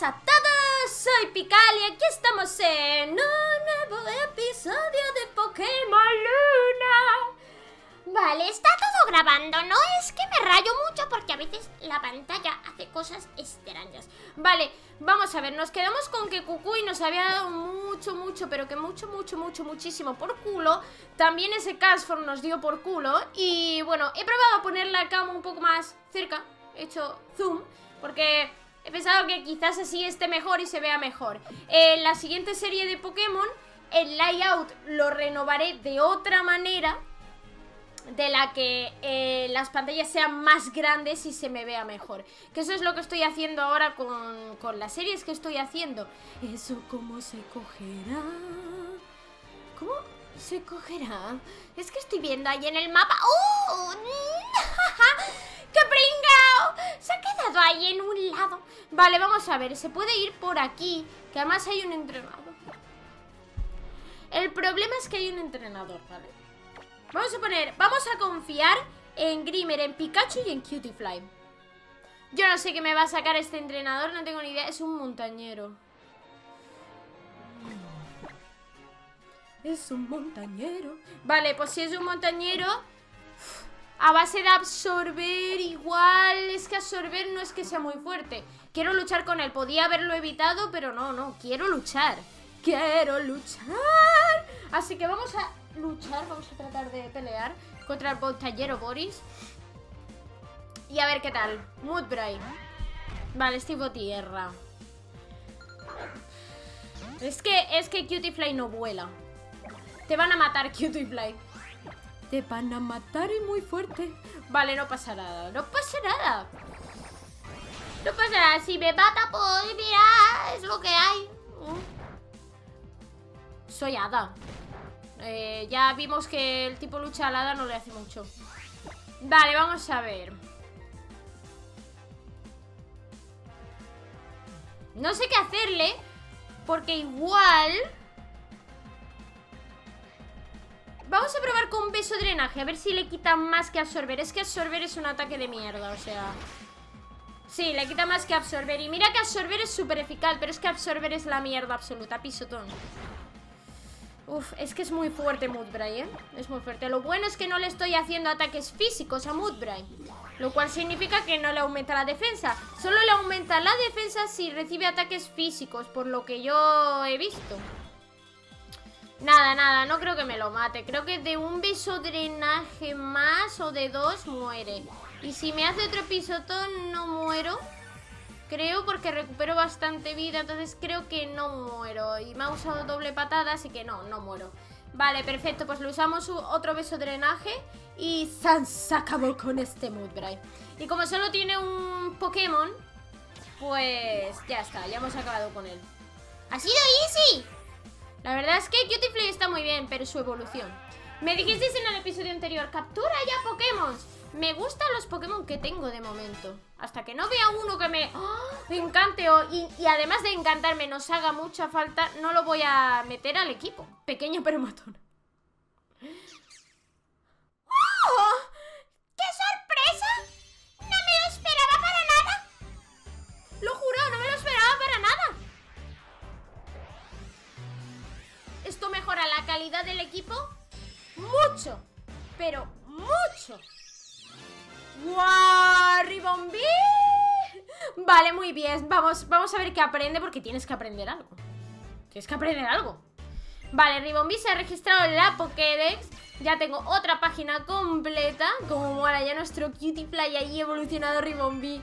buenas a todos, soy Pical y aquí estamos en un nuevo episodio de Pokémon Luna Vale, está todo grabando, ¿no? Es que me rayo mucho porque a veces la pantalla hace cosas extrañas Vale, vamos a ver, nos quedamos con que Kukui nos había dado mucho, mucho, pero que mucho, mucho, mucho, muchísimo por culo También ese Casform nos dio por culo Y bueno, he probado a poner la cama un poco más cerca He hecho zoom, porque He pensado que quizás así esté mejor y se vea mejor. En la siguiente serie de Pokémon El layout lo renovaré de otra manera De la que eh, las pantallas sean más grandes y se me vea mejor. Que eso es lo que estoy haciendo ahora con, con las series que estoy haciendo. ¿Eso cómo se cogerá? ¿Cómo se cogerá? Es que estoy viendo ahí en el mapa ¡Oh! ¡Qué pringao! Se ha quedado ahí en un lado Vale, vamos a ver, se puede ir por aquí Que además hay un entrenador El problema es que hay un entrenador, ¿vale? Vamos a poner, vamos a confiar en Grimer, en Pikachu y en Cutiefly Yo no sé qué me va a sacar este entrenador, no tengo ni idea Es un montañero Es un montañero. Vale, pues si es un montañero a base de absorber igual Es que absorber no es que sea muy fuerte. Quiero luchar con él. Podía haberlo evitado, pero no, no Quiero luchar. Quiero luchar. Así que vamos a luchar Vamos a tratar de pelear Contra el botallero Boris. Y a ver qué tal. Moodbray Vale, es tipo tierra. Es que, es que Cutiefly no vuela Te van a matar Cutiefly te van a matar y muy fuerte. Vale, no pasa nada, no pasa nada. No pasa nada Si me mata, pues mira Es lo que hay. Soy hada. Eh, Ya vimos que el tipo lucha al hada no le hace mucho. Vale, vamos a ver. No sé qué hacerle Porque igual Vamos a probar con beso drenaje A ver si le quita más que absorber. Es que absorber es un ataque de mierda, o sea. Sí, le quita más que absorber. Y mira que absorber es súper eficaz Pero es que absorber es la mierda absoluta Pisotón. Uf, es que es muy fuerte Moodbray, ¿eh? Es muy fuerte. Lo bueno es que no le estoy haciendo ataques físicos a Moodbray Lo cual significa que no le aumenta la defensa. Solo le aumenta la defensa si recibe ataques físicos Por lo que yo he visto Nada, nada, no creo que me lo mate. Creo que de un beso drenaje más o de dos muere. Y si me hace otro pisotón no muero. Creo porque recupero bastante vida Entonces creo que no muero. Y me ha usado doble patada, así que no, no muero. Vale, perfecto, pues le usamos otro beso drenaje Y se acabó con este Moodbray Y como solo tiene un Pokémon Pues ya está, ya hemos acabado con él. ¡Ha sido easy! La verdad es que Cutiefly está muy bien, pero su evolución. Me dijisteis en el episodio anterior Captura ya Pokémon. Me gustan los Pokémon que tengo de momento. Hasta que no vea uno que me, ¡Oh! encante y, además de encantarme nos haga mucha falta No lo voy a meter al equipo. Pequeño pero matón. ¡Oh! Calidad del equipo mucho, pero mucho. ¡Guau! ¡Ribombi! Vale, muy bien. Vamos, vamos a ver qué aprende porque tienes que aprender algo. Tienes que aprender algo. Vale, Ribombi se ha registrado en la Pokédex. Ya tengo otra página completa. Como mola ya nuestro Cutie Fly ahí evolucionado Ribombi.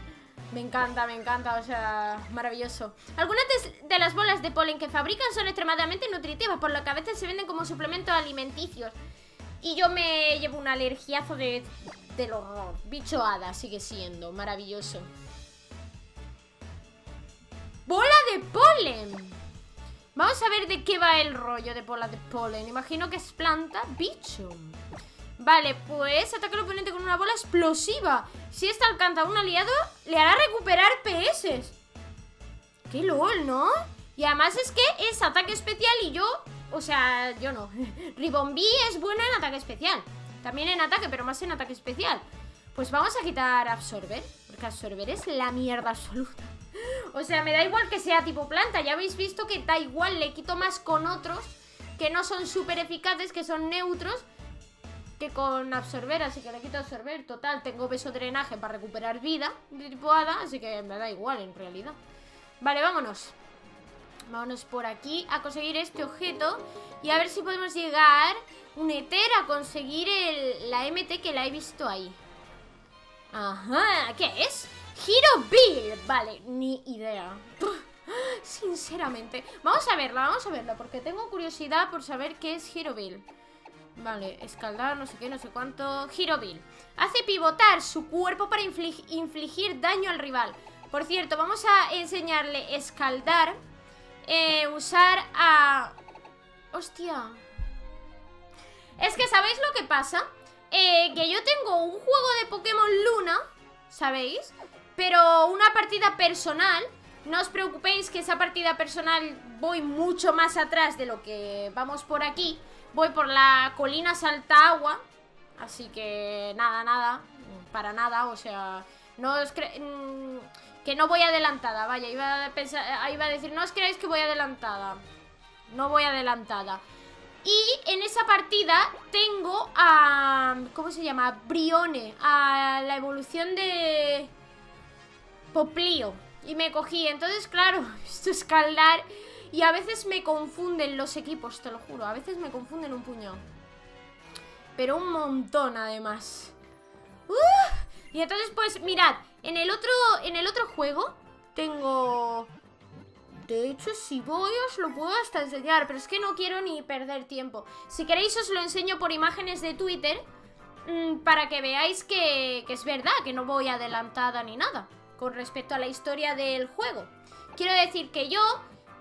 Me encanta, me encanta, o sea, maravilloso. Algunas de, las bolas de polen que fabrican son extremadamente nutritivas Por lo que a veces se venden como suplementos alimenticios Y yo me llevo un alergiazo de, del horror Bicho hada sigue siendo, maravilloso. ¡Bola de polen! Vamos a ver de qué va el rollo de bola de polen. Imagino que es planta, bicho Vale, pues ataca al oponente con una bola explosiva. Si esta alcanza a un aliado, le hará recuperar PS Qué lol, ¿no? Y además es que es ataque especial y yo... O sea, yo no. Ribombi es bueno en ataque especial. También en ataque, pero más en ataque especial. Pues vamos a quitar Absorber Porque Absorber es la mierda absoluta. O sea, me da igual que sea tipo planta. Ya habéis visto que da igual, le quito más con otros que no son súper eficaces, que son neutros, que con absorber. Así que le quito absorber. Total, tengo beso drenaje para recuperar vida de tipo hada, así que me da igual en realidad. Vale, vámonos. Vámonos por aquí a conseguir este objeto y a ver si podemos llegar un Ether a conseguir la MT que la he visto ahí. Ajá, ¿qué es? Hero Bill. Vale, ni idea. Sinceramente. Vamos a verla, vamos a verla, porque tengo curiosidad por saber qué es Hero Bill. Vale, escaldar, no sé qué, no sé cuánto. Hero Bill. Hace pivotar su cuerpo para infligir daño al rival. Por cierto, vamos a enseñarle escaldar eh, usar a... Hostia. Es que, ¿sabéis lo que pasa? Eh, que yo tengo un juego de Pokémon Luna, ¿sabéis? Pero una partida personal, no os preocupéis que esa partida personal voy mucho más atrás de lo que vamos por aquí. Voy por la colina Salta Agua, así que nada, nada, para nada, o sea, no os mm, que no voy adelantada, vaya, iba a, pensar, eh, iba a decir, no os creáis que voy adelantada. No voy adelantada. Y en esa partida tengo a... ¿Cómo se llama? Brione. A la evolución de... Poplio. Y me cogí. Entonces, claro, esto es escaldar. Y a veces me confunden los equipos, te lo juro. A veces me confunden un puño. Pero un montón, además. Y entonces, pues, mirad, en el otro, en el otro juego tengo... De hecho, si voy os lo puedo hasta enseñar, pero es que no quiero ni perder tiempo. Si queréis os lo enseño por imágenes de Twitter mm, para que veáis que, es verdad, que no voy adelantada ni nada con respecto a la historia del juego. Quiero decir que yo,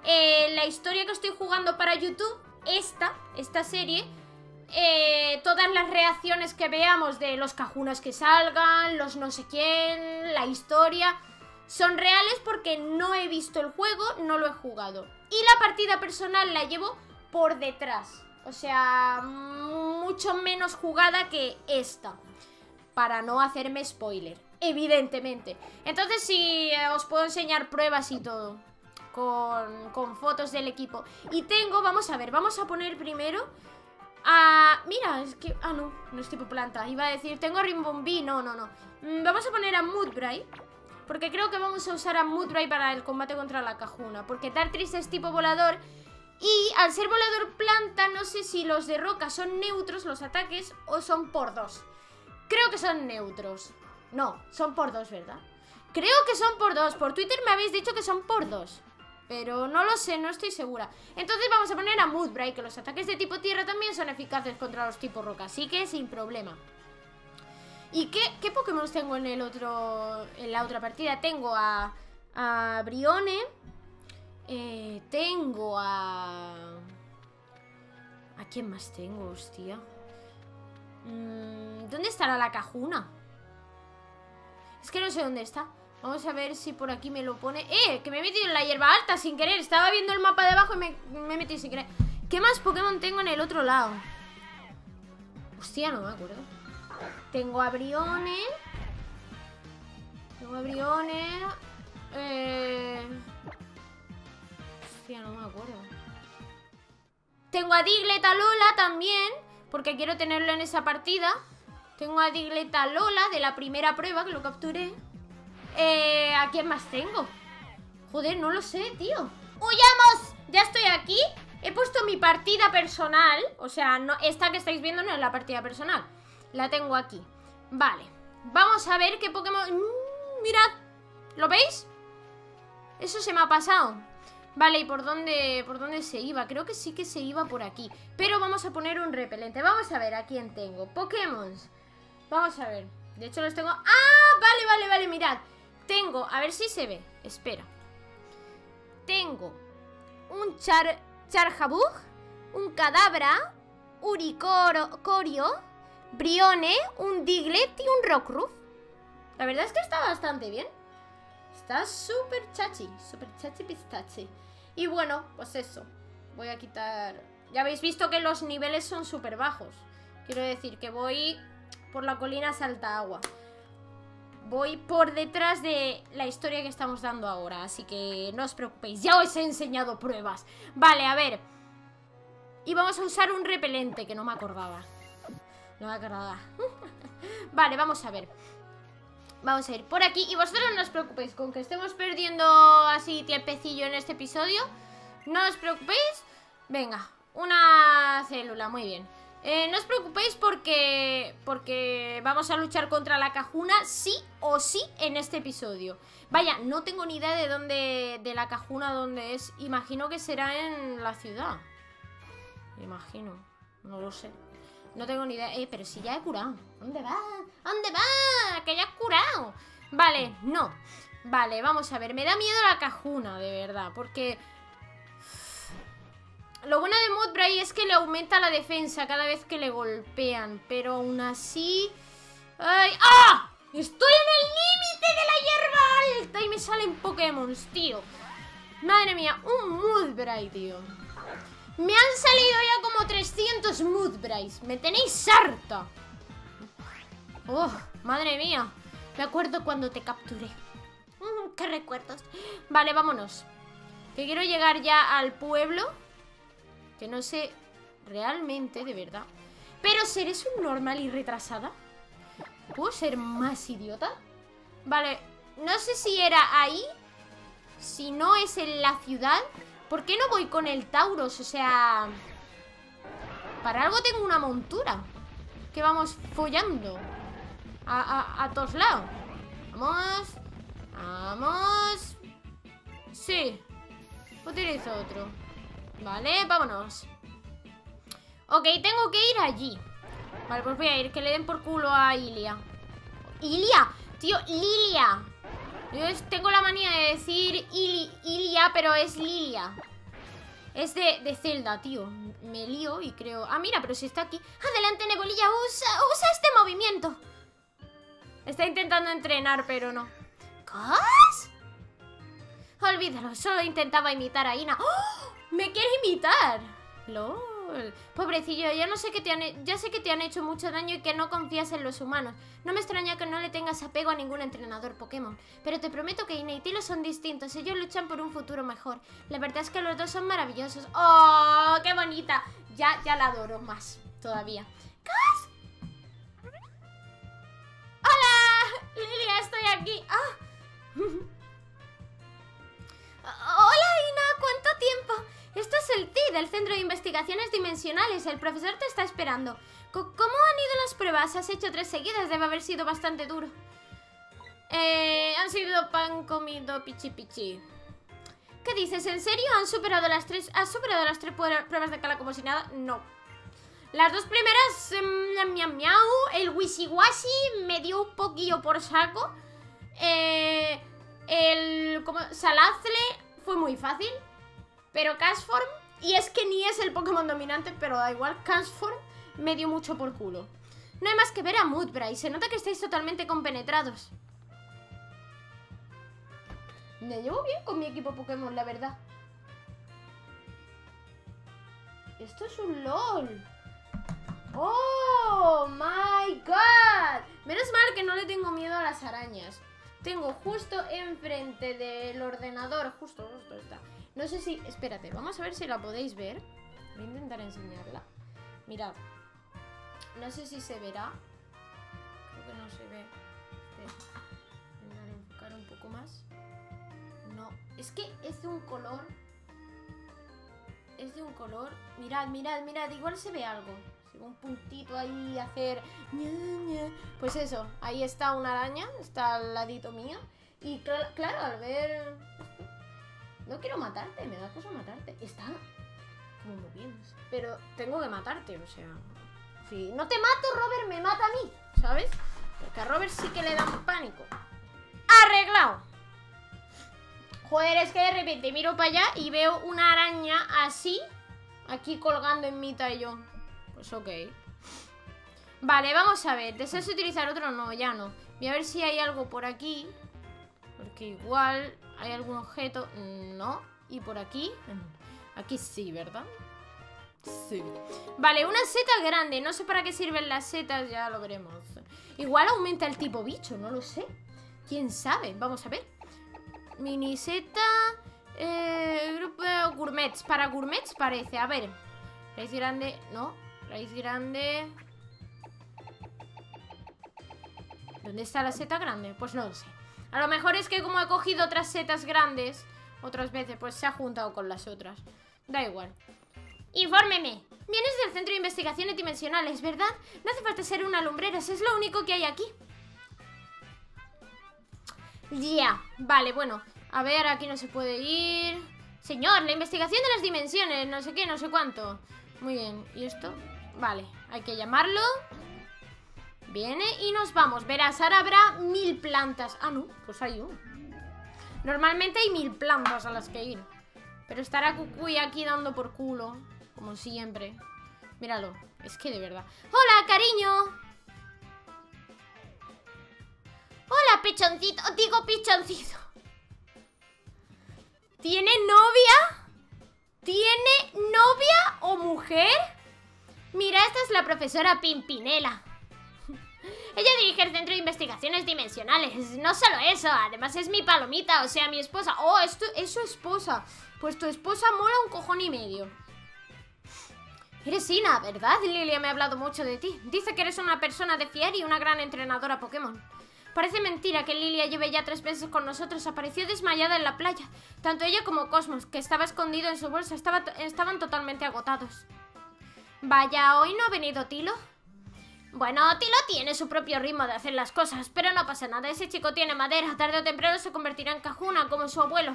eh, la historia que estoy jugando para YouTube, esta, esta serie, eh, todas las reacciones que veamos de los cajunas que salgan, los no sé quién, la historia, son reales porque no he visto el juego, no lo he jugado. Y la partida personal la llevo por detrás. O sea, mucho menos jugada que esta. Para no hacerme spoiler, evidentemente. Entonces sí, eh, os puedo enseñar pruebas y todo. Con, fotos del equipo. Y tengo, vamos a ver, vamos a poner primero Ah, mira, es que... Ah, no, no es tipo planta Iba a decir, tengo Rimbombí, no, no, no. Mm, Vamos a poner a Mudbray Porque creo que vamos a usar a Mudbray para el combate contra la Cajuna Porque Tartris es tipo volador Y al ser volador planta, no sé si los de roca son neutros los ataques O son por dos. Creo que son neutros. No, son por dos, ¿verdad? Creo que son por dos. Por Twitter me habéis dicho que son por dos pero no lo sé, no estoy segura Entonces vamos a poner a Moodbray Que los ataques de tipo tierra también son eficaces contra los tipos roca Así que sin problema ¿Y qué, qué Pokémon tengo en el otro En la otra partida? Tengo a, a Brione eh, Tengo a... ¿A quién más tengo, hostia? Mm, ¿Dónde estará la cajuna? Es que no sé dónde está Vamos a ver si por aquí me lo pone. ¡Eh! Que me he metido en la hierba alta sin querer. Estaba viendo el mapa de abajo y me, me he metido sin querer. ¿Qué más Pokémon tengo en el otro lado? Hostia, no me acuerdo. Tengo a Brione. Tengo a Brione. Eh... Hostia, no me acuerdo. Tengo a Diglett a Lola también Porque quiero tenerlo en esa partida. Tengo a Diglett a Lola de la primera prueba que lo capturé eh, ¿A quién más tengo? Joder, no lo sé, tío. ¡Huyamos! Ya estoy aquí. He puesto mi partida personal. O sea, no, esta que estáis viendo no es la partida personal. La tengo aquí. Vale. Vamos a ver qué Pokémon... Mm, mirad. ¿Lo veis? Eso se me ha pasado. Vale, ¿y por dónde, por dónde se iba? Creo que sí que se iba por aquí. Pero vamos a poner un repelente. Vamos a ver a quién tengo. Pokémon Vamos a ver. De hecho los tengo... ¡Ah! Vale, vale, vale, mirad tengo, a ver si se ve, espera. Tengo un char, Charjabug, un Cadabra, Uricorio, Brione, un Diglett y un Rockruff La verdad es que está bastante bien. Está súper chachi, súper chachi pistachi Y bueno, pues eso Voy a quitar... Ya habéis visto que los niveles son súper bajos. Quiero decir que voy por la colina Salta Agua voy por detrás de la historia que estamos dando ahora. Así que no os preocupéis, ya os he enseñado pruebas. Vale, a ver. Y vamos a usar un repelente, que no me acordaba. No me acordaba. vale, vamos a ver. Vamos a ir por aquí. Y vosotros no os preocupéis, con que estemos perdiendo así tiempecillo en este episodio. No os preocupéis. Venga, una célula, muy bien. Eh, no os preocupéis porque, porque vamos a luchar contra la cajuna sí o sí en este episodio. Vaya, no tengo ni idea de dónde, de la cajuna dónde es. Imagino que será en la ciudad. Imagino, no lo sé. No tengo ni idea. Eh, pero si ya he curado. ¿Dónde va? ¿Dónde va? Que ya he curado. Vale, no. Vale, vamos a ver. Me da miedo la cajuna, de verdad. Porque lo bueno de Mudbray es que le aumenta la defensa cada vez que le golpean. Pero aún así... ¡Ay! ¡Ah! ¡Estoy en el límite de la hierba alta! Y me salen Pokémon, tío. Madre mía, un Mudbray, tío. Me han salido ya como 300 Mudbrays. Me tenéis harta. ¡Oh! Madre mía. Me acuerdo cuando te capturé. Mm, ¡Qué recuerdos! Vale, vámonos. Que quiero llegar ya al pueblo. Que no sé realmente, de verdad. Pero ¿seré un normal y retrasada? ¿Puedo ser más idiota? Vale, no sé si era ahí. Si no es en la ciudad. ¿Por qué no voy con el Tauros? O sea... Para algo tengo una montura. Que vamos follando. A, a todos lados. Vamos. Vamos. Sí. Utilizo otro. Vale, vámonos. Ok, tengo que ir allí. Vale, pues voy a ir, que le den por culo a Ilia. Ilia, tío, Lilia. Yo tengo la manía de decir Ilia, pero es Lilia. Es de, de Zelda, tío. Me lío y creo... Ah, mira, pero si está aquí. Adelante, Nebolilla, usa, usa este movimiento. Está intentando entrenar, pero no. ¿Cos? Olvídalo, solo intentaba imitar a Ina. ¡Oh! ¡Me quiere imitar! ¡Lol! Pobrecillo, ya no sé que te han, ya sé que te han hecho mucho daño y que no confías en los humanos. No me extraña que no le tengas apego a ningún entrenador Pokémon. Pero te prometo que Ina y Tilo son distintos. Ellos luchan por un futuro mejor. La verdad es que los dos son maravillosos. ¡Oh, qué bonita! Ya, ya la adoro más todavía. ¿Cas? ¡Hola! Lilia, estoy aquí. ¡Ah! ¡Hola, Ina! ¿Cuánto tiempo? Esto es el TID, el Centro de Investigaciones Dimensionales. El profesor te está esperando. ¿Cómo han ido las pruebas? Has hecho tres seguidas, debe haber sido bastante duro. Eh, han sido pan comido pichi pichi. ¿Qué dices? ¿En serio? ¿Han superado las tres, ¿Has superado las tres pruebas de cala como si nada? No. Las dos primeras, eh, miau, miau, el wisiwasi me dio un poquillo por saco. Eh, el como, salazle fue muy fácil. Pero Cashform, y es que ni es el Pokémon dominante, pero da igual, Cashform me dio mucho por culo. No hay más que ver a Mudbray, se nota que estáis totalmente compenetrados. Me llevo bien con mi equipo Pokémon, la verdad. Esto es un LOL. ¡Oh, my God! Menos mal que no le tengo miedo a las arañas. Tengo justo enfrente del ordenador, justo, justo está, no sé si... Espérate, vamos a ver si la podéis ver. Voy a intentar enseñarla. Mirad. No sé si se verá. Creo que no se ve. Intentar enfocar un poco más. No. Es que es de un color... Es de un color... Mirad, mirad, mirad. Igual se ve algo. Se ve un puntito ahí hacer... Pues eso. Ahí está una araña. Está al ladito mío. Y claro, al ver no quiero matarte, me da cosa matarte. Está como moviéndose. Pero tengo que matarte, o sea. Si no te mato, Robert me mata a mí, ¿sabes? Porque a Robert sí que le dan pánico. ¡Arreglado! Joder, es que de repente miro para allá y veo una araña así, aquí colgando en mitad y yo. Pues ok. Vale, vamos a ver. ¿Deseas utilizar otro? No, ya no. Voy a ver si hay algo por aquí. Porque igual ¿Hay algún objeto? No. ¿Y por aquí? Aquí sí, ¿verdad? Sí. Vale, una seta grande. No sé para qué sirven las setas, ya lo veremos. Igual aumenta el tipo bicho, no lo sé. ¿Quién sabe? Vamos a ver. Miniseta... Eh, grupo gourmets. Para gourmets parece. A ver. Raíz grande. No. Raíz grande. ¿Dónde está la seta grande? Pues no lo sé. A lo mejor es que como he cogido otras setas grandes otras veces, pues se ha juntado con las otras. Da igual. Infórmeme. Vienes del Centro de Investigaciones Dimensionales, ¿verdad? No hace falta ser una lumbrera, es lo único que hay aquí. Ya, vale, bueno. A ver, aquí no se puede ir. Señor, la investigación de las dimensiones, no sé qué, no sé cuánto. Muy bien, ¿y esto? Vale, hay que llamarlo. Viene y nos vamos. Verás, ahora habrá mil plantas. Ah, no, pues hay uno. Normalmente hay mil plantas a las que ir. Pero estará Cucuy aquí dando por culo. Como siempre. Míralo, es que de verdad. ¡Hola, cariño! Hola, pechoncito. Digo pichoncito. ¿Tiene novia? ¿Tiene novia o mujer? Mira, esta es la profesora Pimpinela. Ella dirige el Centro de Investigaciones Dimensionales. No solo eso, además es mi palomita, o sea, mi esposa. Oh, es su esposa. Pues tu esposa mola un cojón y medio. Eres Ina, ¿verdad? Lilia me ha hablado mucho de ti. Dice que eres una persona de fiar y una gran entrenadora Pokémon. Parece mentira que Lilia lleve ya tres meses con nosotros. Apareció desmayada en la playa. Tanto ella como Cosmos, que estaba escondido en su bolsa, estaban totalmente agotados. Vaya, ¿hoy no ha venido Tilo? Bueno, Tilo tiene su propio ritmo de hacer las cosas, pero no pasa nada. Ese chico tiene madera. Tarde o temprano se convertirá en cajuna, como su abuelo.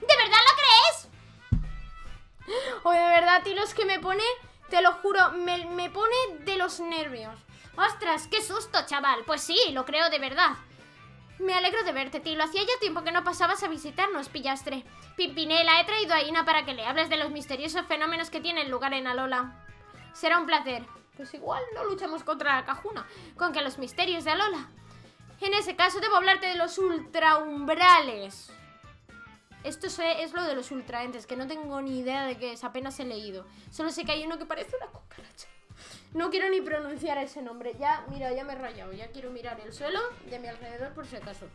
¿De verdad lo crees? O de verdad, Tilo, es que me pone... Te lo juro, me, me pone de los nervios. ¡Ostras, qué susto, chaval! Pues sí, lo creo de verdad. Me alegro de verte, Tilo. Hacía ya tiempo que no pasabas a visitarnos, pillastre. Pimpinela, he traído a Ina para que le hables de los misteriosos fenómenos que tienen lugar en Alola. Será un placer. Pues igual no luchamos contra la cajuna, con que los misterios de Alola. En ese caso debo hablarte de los ultraumbrales. Esto es lo de los ultraentes, que no tengo ni idea de qué es, apenas he leído. Solo sé que hay uno que parece una cucaracha. No quiero ni pronunciar ese nombre. Ya, mira, ya me he rayado. Ya quiero mirar el suelo de mi alrededor por si acaso.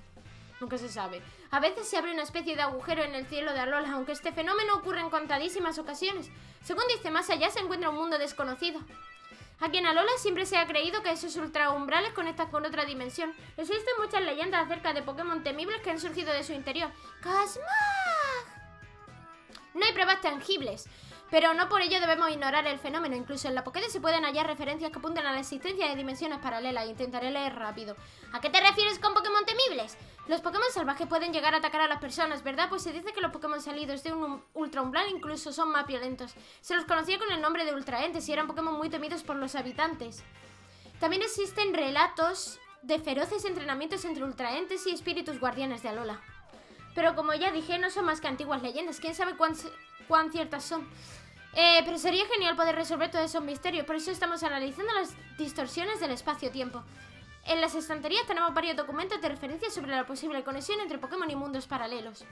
Nunca se sabe. A veces se abre una especie de agujero en el cielo de Alola, aunque este fenómeno ocurre en contadísimas ocasiones. Según dice más allá, se encuentra un mundo desconocido. Aquí en Alola siempre se ha creído que esos ultraumbrales conectan con otra dimensión. Existen muchas leyendas acerca de Pokémon temibles que han surgido de su interior. ¡Cosmog! No hay pruebas tangibles, pero no por ello debemos ignorar el fenómeno. Incluso en la Pokédex se pueden hallar referencias que apuntan a la existencia de dimensiones paralelas. Intentaré leer rápido. ¿A qué te refieres con Pokémon temibles? Los Pokémon salvajes pueden llegar a atacar a las personas, ¿verdad? Pues se dice que los Pokémon salidos de un Ultra Umbral incluso son más violentos. Se los conocía con el nombre de Ultraentes y eran Pokémon muy temidos por los habitantes. También existen relatos de feroces entrenamientos entre Ultraentes y espíritus guardianes de Alola. Pero como ya dije, no son más que antiguas leyendas. ¿Quién sabe cuán, cuán ciertas son? Eh, pero sería genial poder resolver todo esos misterios, por eso estamos analizando las distorsiones del espacio-tiempo. En las estanterías tenemos varios documentos de referencia sobre la posible conexión entre Pokémon y mundos paralelos.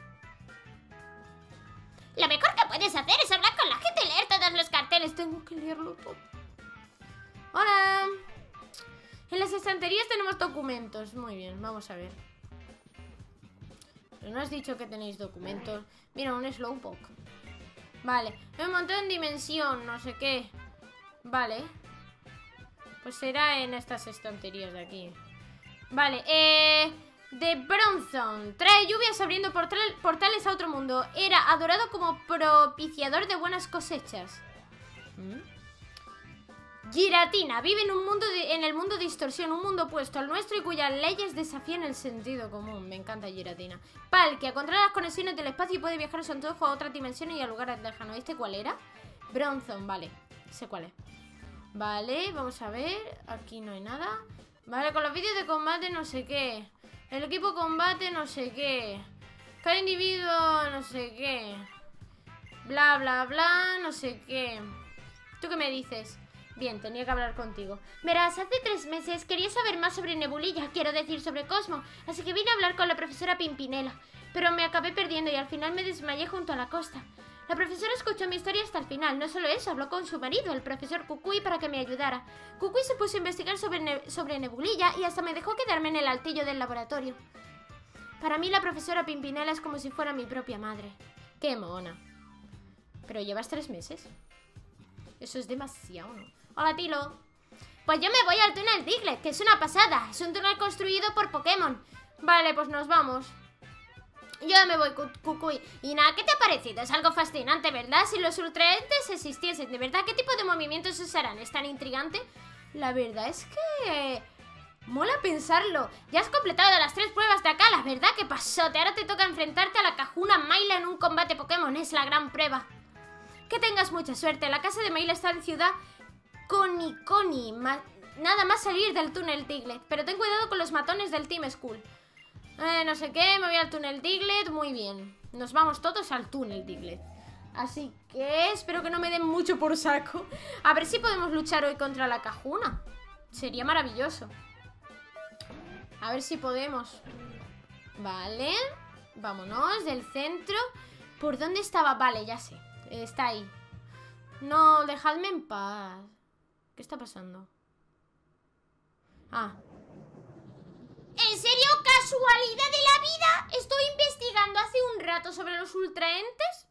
Lo mejor que puedes hacer es hablar con la gente y leer todos los carteles. Tengo que leerlo todo. Hola. En las estanterías tenemos documentos. Muy bien, vamos a ver. Pero no has dicho que tenéis documentos. Mira, un Slowpoke. Vale, un montón en dimensión, no sé qué Vale Pues será en estas estanterías de aquí Vale, eh... De Bronzon Trae lluvias abriendo portales a otro mundo Era adorado como propiciador de buenas cosechas ¿Mm? Giratina vive en un mundo en el mundo de distorsión, un mundo opuesto al nuestro y cuyas leyes desafían el sentido común. Me encanta Giratina. Palkia controla las conexiones del espacio y puede viajar a su antojo a otras dimensiones y a lugares lejanos. ¿Este cuál era? Bronzon, vale. Sé cuál es. Vale, vamos a ver. Aquí no hay nada. Vale, con los vídeos de combate no sé qué. El equipo combate no sé qué. Cada individuo no sé qué. Bla, bla, bla, no sé qué. ¿Tú qué me dices? Bien, tenía que hablar contigo. Verás, hace tres meses quería saber más sobre Nebulilla, quiero decir sobre Cosmo, así que vine a hablar con la profesora Pimpinela. Pero me acabé perdiendo y al final me desmayé junto a la costa. La profesora escuchó mi historia hasta el final. No solo eso, habló con su marido, el profesor Kukui, para que me ayudara. Kukui se puso a investigar sobre, sobre Nebulilla y hasta me dejó quedarme en el altillo del laboratorio. Para mí la profesora Pimpinela es como si fuera mi propia madre. Qué mona. Pero llevas tres meses. Eso es demasiado, ¿no? Hola, Tilo. Pues yo me voy al túnel Diglett, que es una pasada. Es un túnel construido por Pokémon. Vale, pues nos vamos. Yo me voy, Cucuy. Y nada, ¿qué te ha parecido? Es algo fascinante, ¿verdad? Si los ultraentes existiesen, ¿de verdad qué tipo de movimientos se harán? ¿Es tan intrigante? La verdad es que... Mola pensarlo. Ya has completado las tres pruebas de acá, la verdad que pasote. Ahora te toca enfrentarte a la Cajuna Maila en un combate Pokémon. Es la gran prueba. Que tengas mucha suerte. La casa de Maila está en ciudad Coniconi. Nada más salir del túnel Diglett. Pero ten cuidado con los matones del Team School. Eh, no sé qué, me voy al túnel Diglett. Muy bien. Nos vamos todos al túnel Diglett. Así que espero que no me den mucho por saco. A ver si podemos luchar hoy contra la Cajuna. Sería maravilloso. A ver si podemos. Vale. Vámonos del centro. ¿Por dónde estaba? Vale, ya sé. Está ahí. No, dejadme en paz. ¿Qué está pasando? Ah. ¿En serio? ¿Casualidad de la vida? Estoy investigando hace un rato sobre los ultraentes.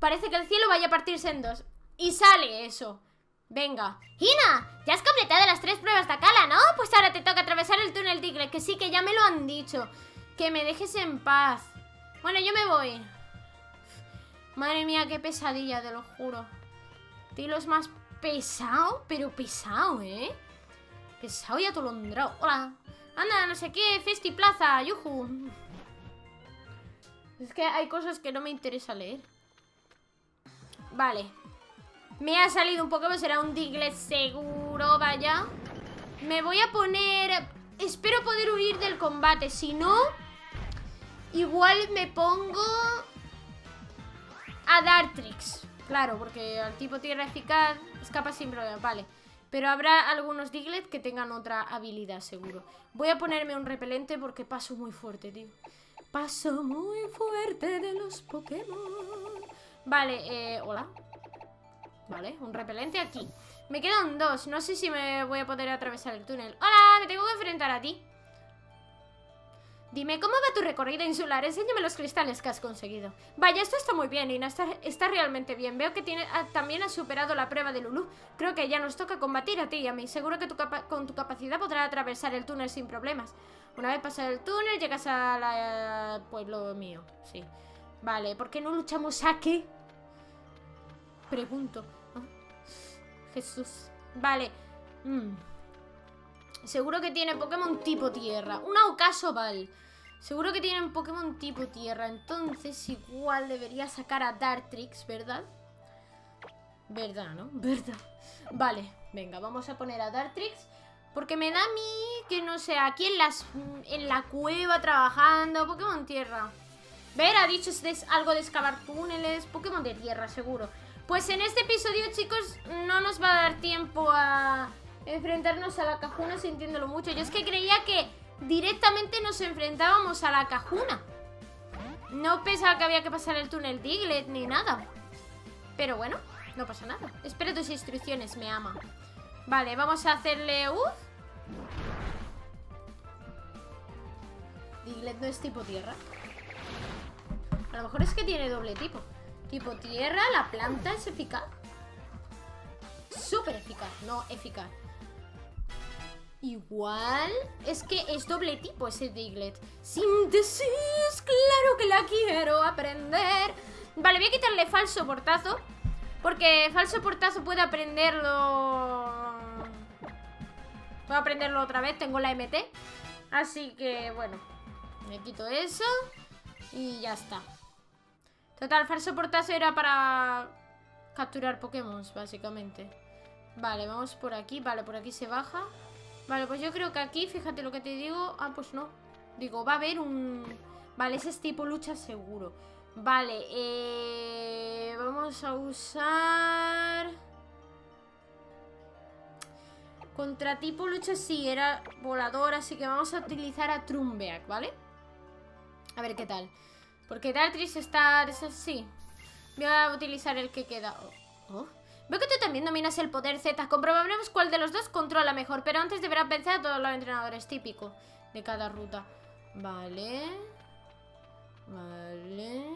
Parece que el cielo vaya a partirse en dos. Y sale eso. Venga. ¡Hina! Ya has completado las tres pruebas de Akala, ¿no? Pues ahora te toca atravesar el túnel Tigre, que sí, que ya me lo han dicho. Que me dejes en paz. Bueno, yo me voy. Madre mía, qué pesadilla, te lo juro. Tilo es más pesado, pero pesado, ¿eh? Y atolondrado. Hola. Anda, no sé qué, Festi Plaza, yuju. Es que hay cosas que no me interesa leer. Vale. Me ha salido un Pokémon, será un Diglett seguro, vaya. Me voy a poner... Espero poder huir del combate, si no... Igual me pongo... A Dartrix. Claro, porque al tipo tierra eficaz escapa sin problema, vale. Pero habrá algunos Diglett que tengan otra habilidad, seguro. Voy a ponerme un repelente porque paso muy fuerte, tío. Paso muy fuerte de los Pokémon. Vale, eh, hola. Vale, un repelente aquí Me quedan dos, no sé si me voy a poder atravesar el túnel ¡Hola! Me tengo que enfrentar a ti Dime, ¿cómo va tu recorrido insular? Enséñame los cristales que has conseguido Vaya, esto está muy bien, Ina, está, está realmente bien Veo que ah, también has superado la prueba de Lulu Creo que ya nos toca combatir a ti y a mí Seguro que con tu capacidad podrás atravesar el túnel sin problemas Una vez pasado el túnel, llegas a la... pueblo mío, sí Vale, ¿por qué no luchamos aquí? Pregunto Jesús. Vale. Mm. Seguro que tiene Pokémon tipo tierra. Un Val. Seguro que tiene un Pokémon tipo tierra. Entonces igual debería sacar a Dartrix, ¿verdad? ¿Verdad, no? ¿Verdad? Vale, venga, vamos a poner a Dartrix. Porque me da a mí que, no sé, aquí en, las, en la cueva trabajando. Pokémon tierra. Ver, ha dicho es algo de excavar túneles. Pokémon de tierra, seguro. Pues en este episodio, chicos, no nos va a dar tiempo a enfrentarnos a la cajuna sintiéndolo mucho. Yo es que creía que directamente nos enfrentábamos a la cajuna. No pensaba que había que pasar el túnel Diglett ni nada. Pero bueno, no pasa nada. Espero tus instrucciones, me ama. Vale, vamos a hacerle... Uf. Diglett no es tipo tierra. A lo mejor es que tiene doble tipo. Tipo tierra, la planta es eficaz. Súper eficaz, no eficaz. Igual es que es doble tipo ese Diglett. Síntesis, claro que la quiero aprender. Vale, voy a quitarle falso portazo. Porque falso portazo puede aprenderlo... Puedo aprenderlo otra vez, tengo la MT. Así que, bueno, me quito eso y ya está. Total, falso portazo era para capturar Pokémon, básicamente. Vale, vamos por aquí. Vale, por aquí se baja. Vale, pues yo creo que aquí, fíjate lo que te digo. Ah, pues no. Digo, va a haber un... Vale, ese es tipo lucha seguro. Vale, eh... Vamos a usar... Contra tipo lucha sí, era volador, así que vamos a utilizar a Trumbeak, ¿vale? A ver qué tal. Porque Dartris está... así. Voy a utilizar el que queda. Oh, oh. Veo que tú también dominas el poder Z. Comprobaremos cuál de los dos controla mejor. Pero antes deberás vencer a todos los entrenadores. Típico. de cada ruta. Vale. Vale.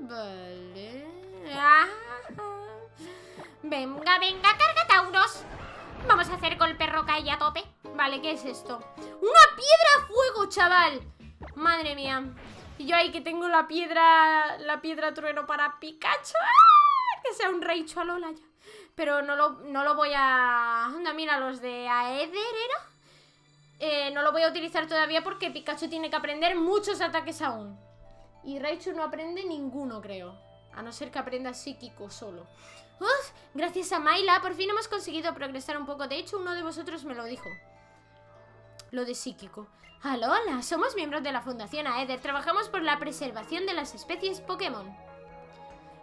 Vale. Ah. Venga, venga, carga Tauros. Vamos a hacer golpe roca y a tope. Vale, ¿qué es esto? ¡Una piedra a fuego, chaval! Madre mía. Y yo ahí que tengo la piedra La piedra trueno para Pikachu ¡Ah! Que sea un Raichu a Lola ya Pero no lo, no lo voy a... Mira, los de Aether era eh, No lo voy a utilizar todavía porque Pikachu tiene que aprender muchos ataques aún. Y Raichu no aprende ninguno, creo. A no ser que aprenda psíquico solo. Uf, gracias a Maila, por fin hemos conseguido progresar un poco. De hecho, uno de vosotros me lo dijo. Lo de psíquico. Hola, somos miembros de la Fundación Aether. Trabajamos por la preservación de las especies Pokémon.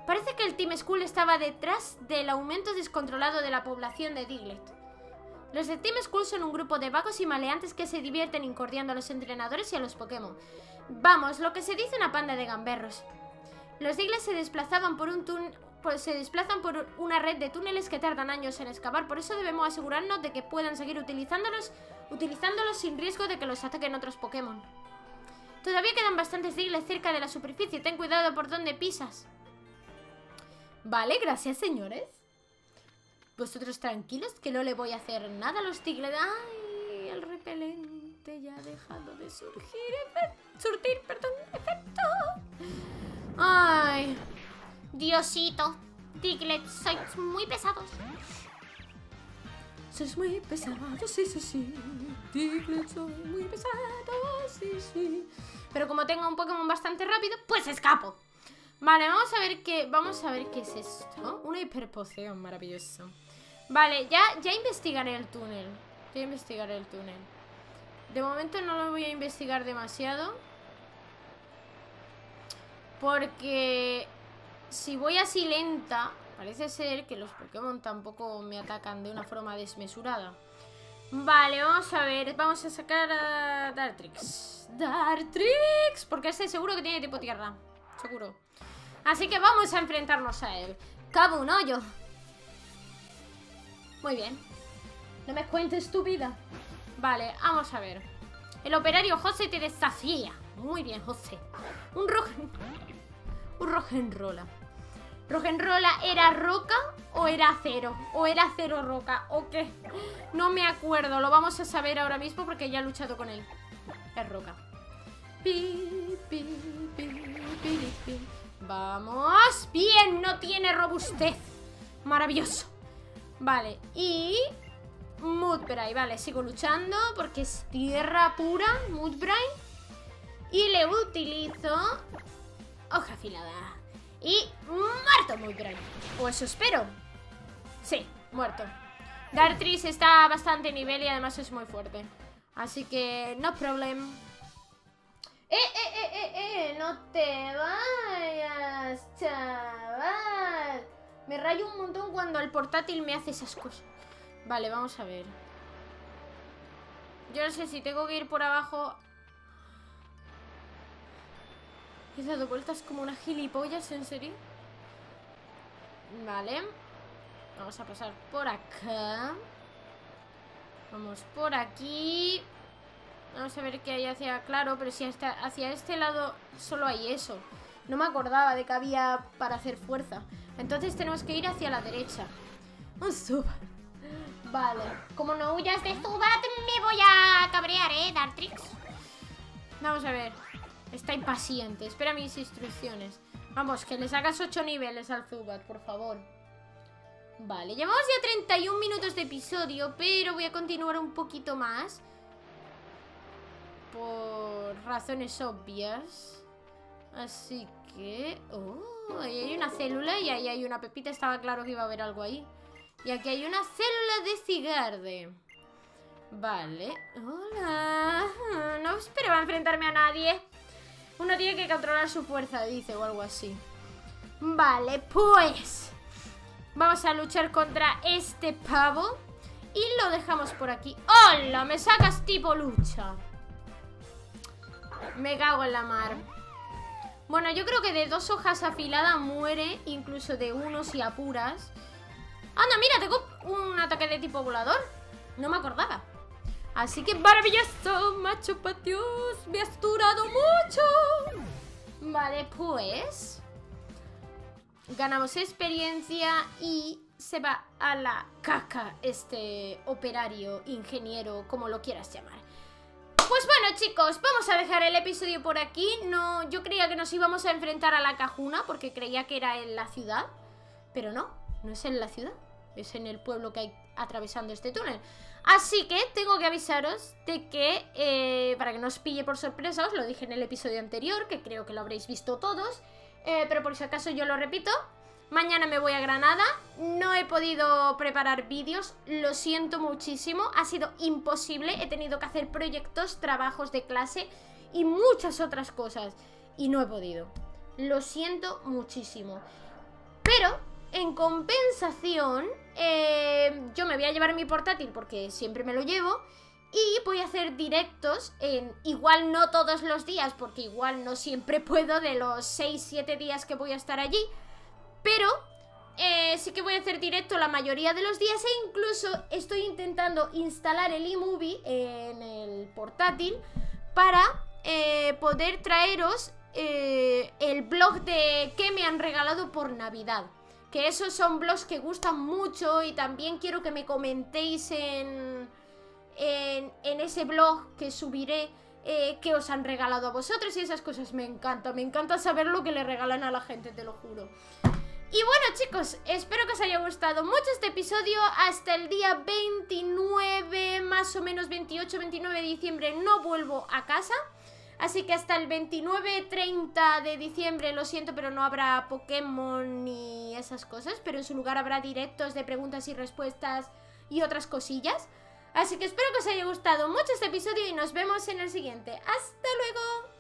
Parece que el Team School estaba detrás del aumento descontrolado de la población de Diglett. Los de Team School son un grupo de vagos y maleantes que se divierten incordiando a los entrenadores y a los Pokémon. Vamos, lo que se dice una panda de gamberros. Los Diglett se desplazaban por un túnel pues se desplazan por una red de túneles que tardan años en excavar, por eso debemos asegurarnos de que puedan seguir utilizándolos, utilizándolos sin riesgo de que los ataquen otros Pokémon. Todavía quedan bastantes Diglett cerca de la superficie, ten cuidado por donde pisas. Vale, gracias señores. Vosotros tranquilos que no le voy a hacer nada a los Diglett. ¡Ay! El repelente ya ha dejado de surgir. Surtir, perdón, efecto. ¡Ay! Diosito, Diglett, sois muy pesados. Sois muy pesados, sí, sí, sí. Diglett, soy muy pesados, sí, sí. Pero como tengo un Pokémon bastante rápido, pues escapo. Vale, vamos a ver qué. Vamos a ver qué es esto. Una hiperpoción, maravilloso. Vale, ya, ya investigaré el túnel. Ya investigaré el túnel. De momento no lo voy a investigar demasiado. Porque si voy así lenta, parece ser que los Pokémon tampoco me atacan de una forma desmesurada. Vale, vamos a ver, vamos a sacar a Dartrix. Dartrix, porque este seguro que tiene tipo tierra, seguro. Así que vamos a enfrentarnos a él. Cabo un hoyo. Muy bien. No me cuentes tu vida. Vale, vamos a ver. El operario José te desafía. Muy bien, José. Un rojo... Un rojenrola. ¿Rojenrola era roca o era acero? ¿O era acero roca? ¿O qué? No me acuerdo, lo vamos a saber ahora mismo porque ya he luchado con él. Es roca. Vamos. Bien, no tiene robustez. Maravilloso. Vale, y... Mudbray, vale, sigo luchando porque es tierra pura, Mudbray. Y le utilizo hoja afilada. Y muerto grande. O eso espero. Sí, muerto. Dartris está bastante nivel y además es muy fuerte. Así que no problem. ¡Eh, eh, eh, eh, eh! ¡No te vayas, chaval! Me rayo un montón cuando el portátil me hace esas cosas. Vale, vamos a ver. Yo no sé si tengo que ir por abajo He dado vueltas como una gilipollas, ¿en serio? Vale Vamos a pasar por acá Vamos por aquí Vamos a ver qué hay hacia... Claro, pero si hasta hacia este lado solo hay eso No me acordaba de que había para hacer fuerza Entonces tenemos que ir hacia la derecha Un sub Vale Como no huyas de Zubat me voy a cabrear, ¿eh, Dartrix? Vamos a ver Está impaciente. Espera mis instrucciones. Vamos, que le sacas 8 niveles al Zubat, por favor. Vale, llevamos ya 31 minutos de episodio, pero voy a continuar un poquito más. Por razones obvias. Así que... Oh, ahí hay una célula y ahí hay una pepita. Estaba claro que iba a haber algo ahí. Y aquí hay una célula de cigarde. Vale. Hola. No esperaba enfrentarme a nadie. Uno tiene que controlar su fuerza, dice, o algo así. Vale, pues... Vamos a luchar contra este pavo. Y lo dejamos por aquí. ¡Hola! Me sacas tipo lucha. Me cago en la mar. Bueno, yo creo que de dos hojas afiladas muere, incluso de uno si apuras. Anda, mira, tengo un ataque de tipo volador. No me acordaba. Así que maravilloso, macho patios. Me has durado mucho. Vale, pues... Ganamos experiencia y se va a la caca este operario, ingeniero, como lo quieras llamar. Pues bueno chicos, vamos a dejar el episodio por aquí. No, Yo creía que nos íbamos a enfrentar a la cajuna Porque creía que era en la ciudad Pero no, no es en la ciudad Es en el pueblo que hay atravesando este túnel. Así que tengo que avisaros de que, eh, para que no os pille por sorpresa, os lo dije en el episodio anterior, que creo que lo habréis visto todos, eh, pero por si acaso yo lo repito, Mañana me voy a Granada, no he podido preparar vídeos, lo siento muchísimo, ha sido imposible, he tenido que hacer proyectos, trabajos de clase y muchas otras cosas. Y no he podido. Lo siento muchísimo. Pero, en compensación, eh, yo me voy a llevar mi portátil porque siempre me lo llevo y voy a hacer directos en igual no todos los días porque igual no siempre puedo de los 6-7 días que voy a estar allí pero eh, sí que voy a hacer directo la mayoría de los días e incluso estoy intentando instalar el eMovie en el portátil para eh, poder traeros eh, el blog de que me han regalado por Navidad. Que esos son blogs que gustan mucho y también quiero que me comentéis en, en, ese blog que subiré que os han regalado a vosotros y esas cosas me encanta. Me encanta saber lo que le regalan a la gente, te lo juro. Y bueno chicos, espero que os haya gustado mucho este episodio. Hasta el día 29, más o menos 28-29 de diciembre no vuelvo a casa. Así que hasta el 29-30 de diciembre, lo siento, pero no habrá Pokémon ni esas cosas Pero en su lugar habrá directos de preguntas y respuestas y otras cosillas. Así que espero que os haya gustado mucho este episodio y nos vemos en el siguiente. ¡Hasta luego!